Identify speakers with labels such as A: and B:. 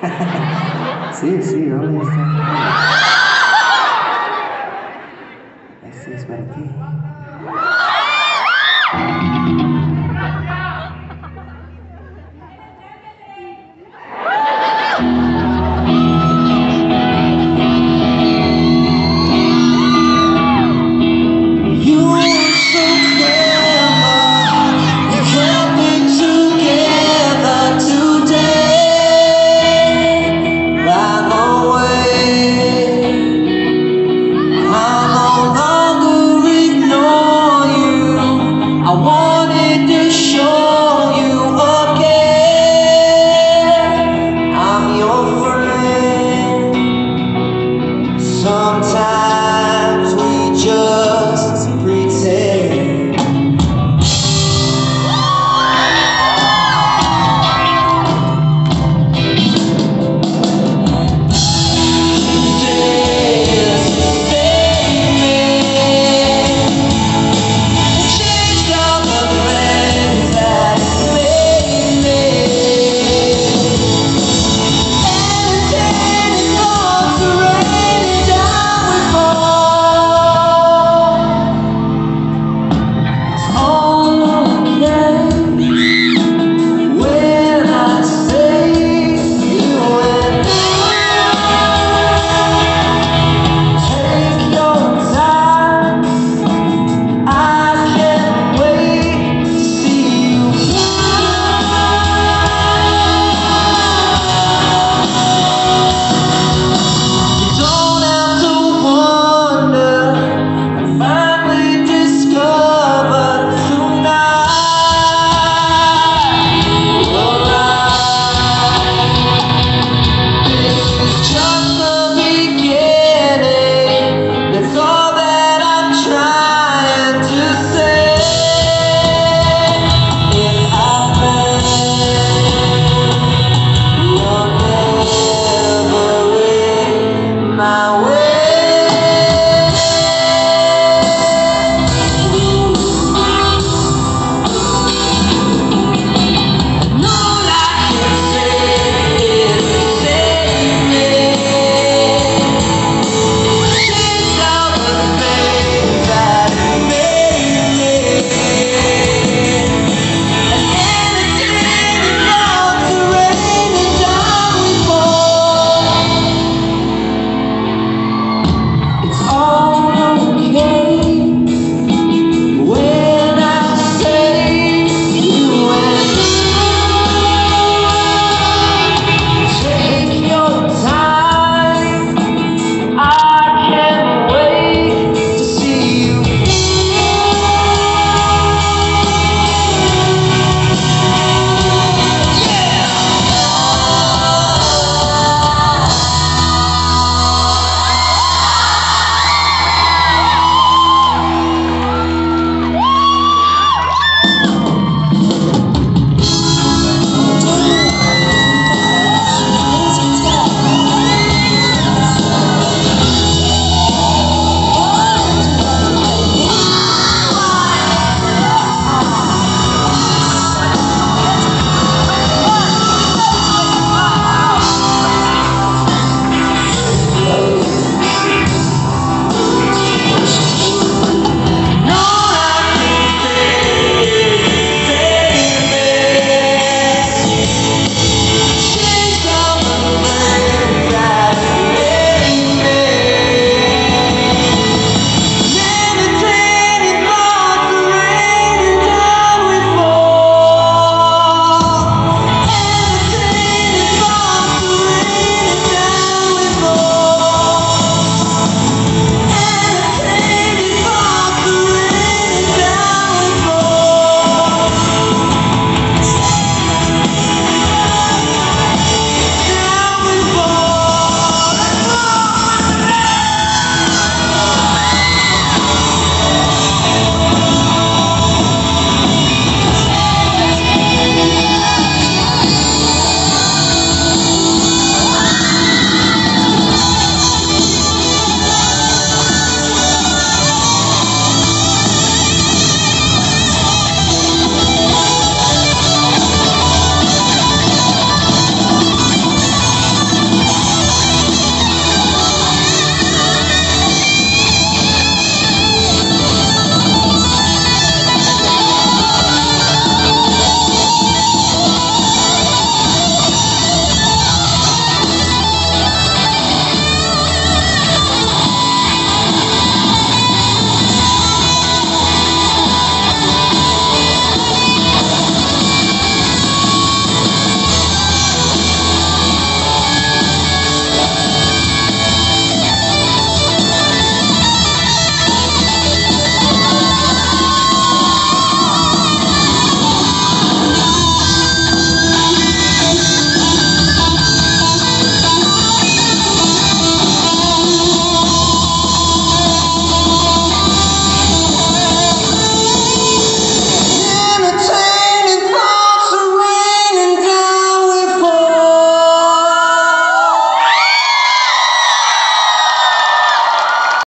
A: Sí, sí, ¿dónde está? Ese es para ti.